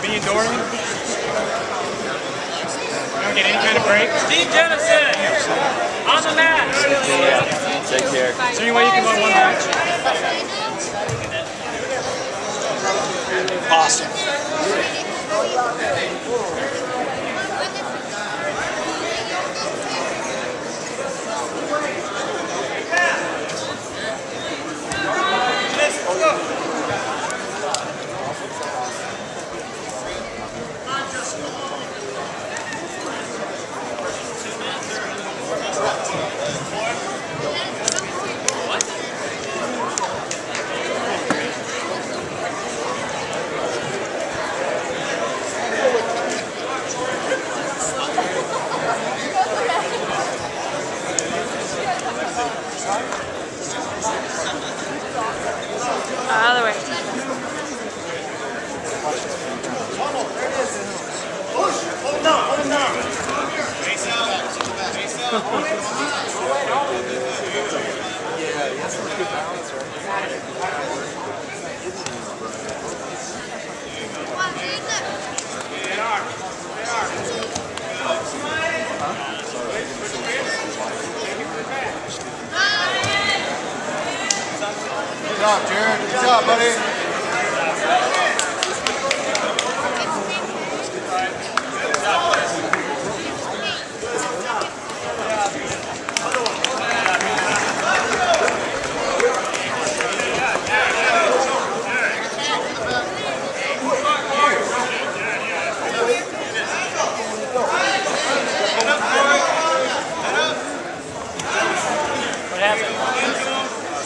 Me and Dorian. Don't get any kind of break. Steve Jennison on the mat. Take care. Is there any way you can go one match? Job, Jared. Good job, buddy. What happened?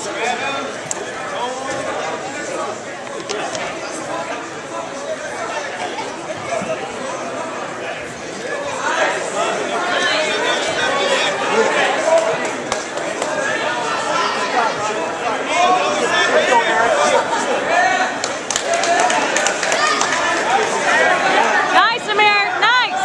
Nice, Ameer. Nice.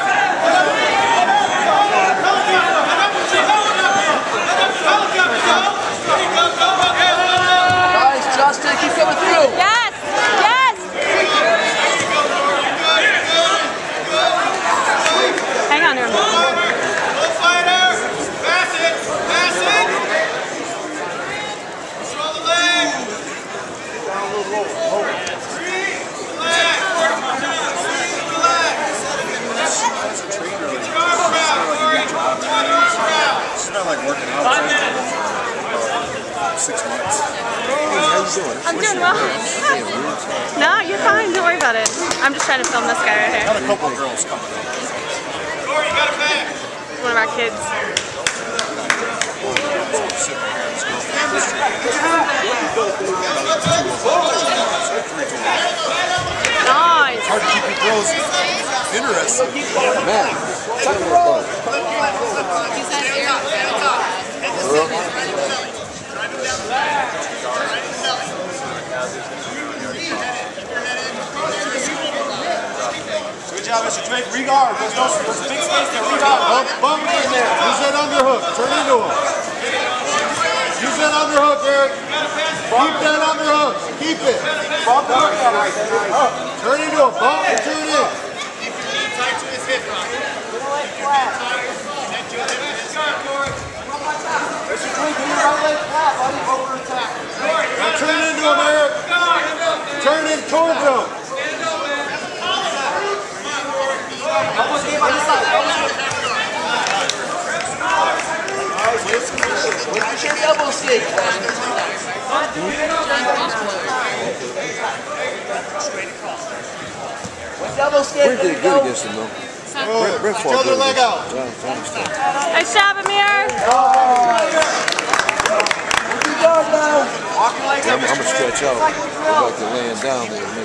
Nice, Justin. Keep coming through. Yes. Yes. Hang on to him. It's not like working out. Five minutes. Six months. I'm doing well. no, you're fine. Don't worry about it. I'm just trying to film this guy right here. Got a couple of girls coming in. One of our kids. Nice. Interested. Man. Good job, Mr. Drake. Regard. There's no there's big space there. Regard. Bump, bump in there. Use that underhook. Turn into him. Use that underhook, Eric. Keep that underhook. Keep it. Bump the. Turn into him. Bump and turn in. Now turn into him, Eric. Turn in towards him. What's your double stick? Brent did good against him though. Brent, Brent Put fought your other good leg out. I understand. Nice job, Ameer. What you doing now? I'm, I'm gonna stretch out. Go back to laying down there. a minute.